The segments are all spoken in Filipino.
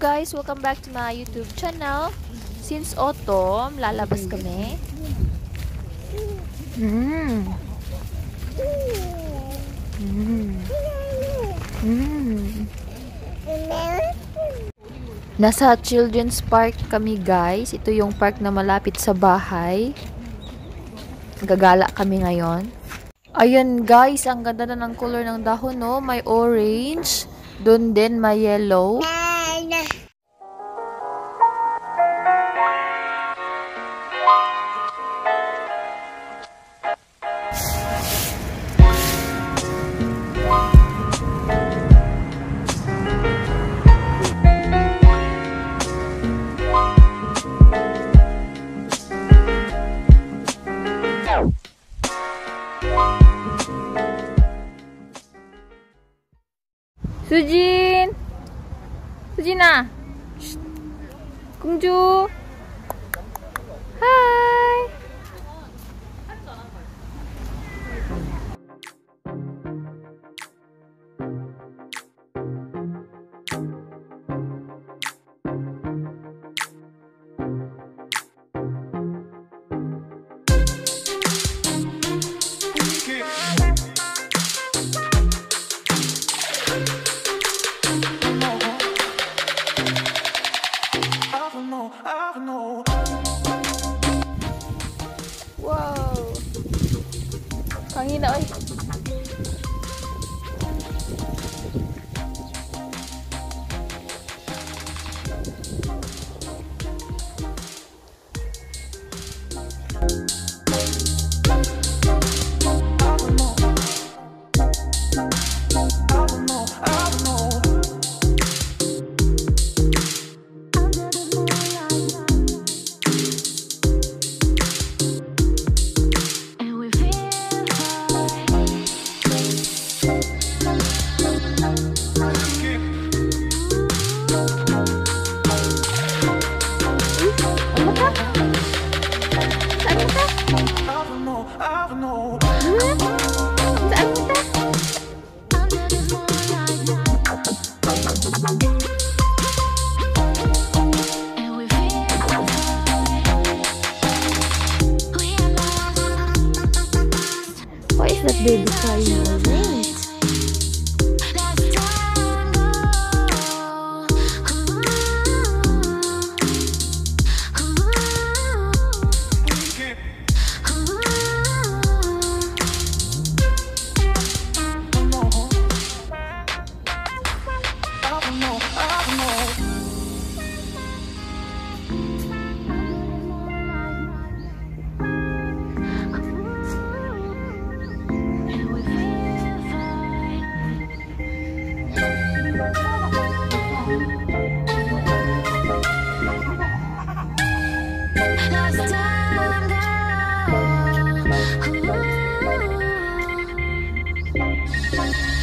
guys! Welcome back to my YouTube channel. Since autumn, lalabas kami. Mm. Mm. Nasa Children's Park kami guys. Ito yung park na malapit sa bahay. Gagala kami ngayon. Ayan guys, ang ganda na ng color ng dahon no. May orange. Doon din may yellow. 수진! 수진아! 쉿. 공주! Bye. that baby carrying?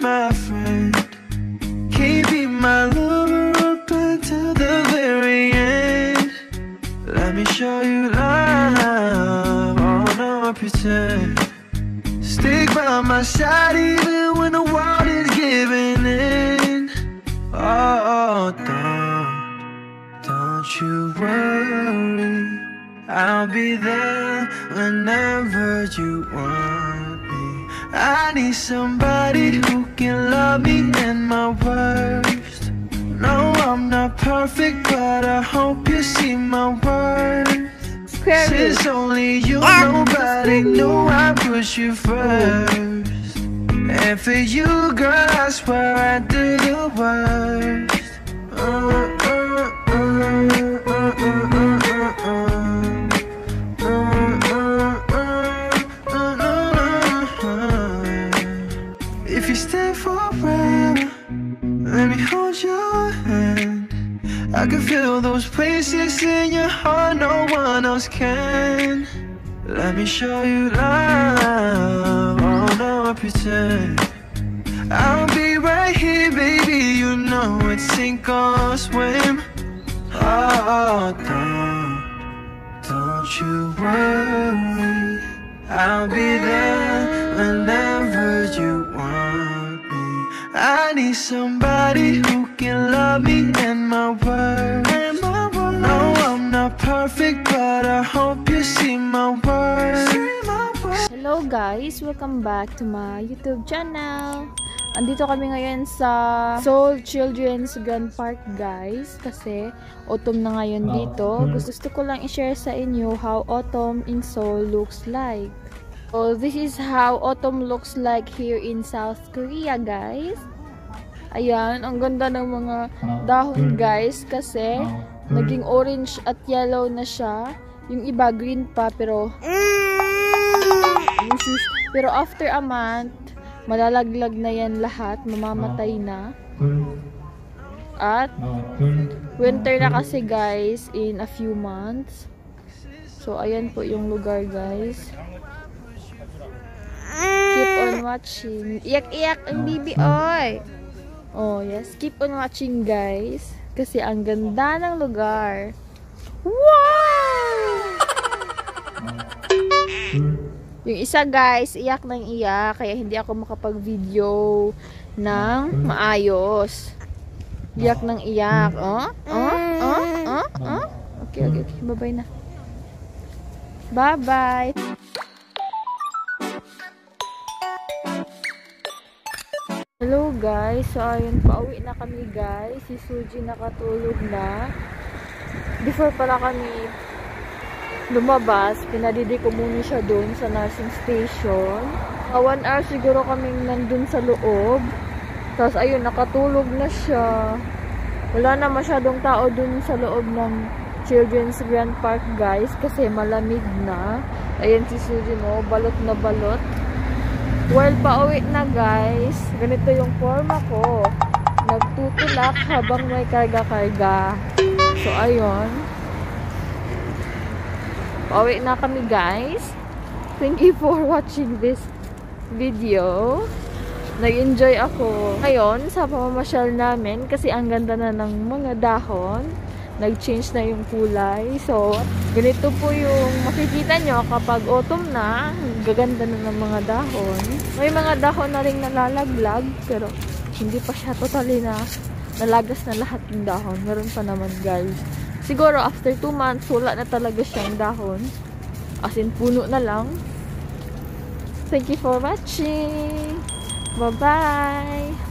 my friend? Can you be my lover up until the very end? Let me show you love, oh no pretend. Stick by my side even when the world is giving in. Oh, don't, don't you worry, I'll be there whenever you want. I need somebody who can love me in my worst. No, I'm not perfect, but I hope you see my worth. Since only you, nobody knew I put you first. And for you, girl, I swear I do the worst. Uh, else can. Let me show you love, oh no I pretend. I'll be right here, baby. You know it's sink or swim. Oh, don't, don't you worry. I'll be there whenever you want me. I need somebody who can love me in my world. Hope you see my worth. Hello guys! Welcome back to my YouTube channel! Andito kami ngayon sa Seoul Children's Grand Park guys kasi autumn na ngayon dito. Gusto ko lang i-share sa inyo how autumn in Seoul looks like. So this is how autumn looks like here in South Korea guys. Ayan, ang ganda ng mga dahon guys kasi naging orange at yellow na siya. Yung iba green pa pero Usus. Pero after a month, malalaglag na yan lahat, mamamatay na. At winter na kasi guys in a few months. So ayan po yung lugar guys. Keep on watching. Iyak-iyak ang bibi oy. Oh, yes. Keep on watching guys kasi ang ganda ng lugar. Wow! Yung isa guys, iyak ng iyak kaya hindi ako makapag-video ng maayos. Iyak ng iyak. Oh? Oh? Oh? Oh? Oh? Okay, okay, okay. Bye-bye na. Bye-bye. Hello guys. So ayun, pauwi na kami guys. Si Suji nakatulog na. Before pala kami lumabas, pinadidi ko muna siya doon sa nursing station. Uh, one hour siguro kaming nandun sa loob. Tapos ayun, nakatulog na siya. Wala na masyadong tao dun sa loob ng Children's Grand Park guys kasi malamig na. Ayan si Suji mo, balot na balot. Well, pauwi na guys. Ganito yung forma ko. Nagtutulak habang may karga-karga. So, ayun. Pauwi na kami guys. Thank you for watching this video. Nag-enjoy ako ngayon sa pamamasyal namin kasi ang ganda na ng mga dahon. Nag-change na yung kulay. So, ganito po yung makikita nyo kapag autumn na. Gaganda na ng mga dahon. May mga dahon na rin nalalaglag pero hindi pa siya totally na nalagas na lahat ng dahon. Meron pa naman guys. Siguro after 2 months, wala na talaga siyang dahon. As in, puno na lang. Thank you for watching. Bye-bye!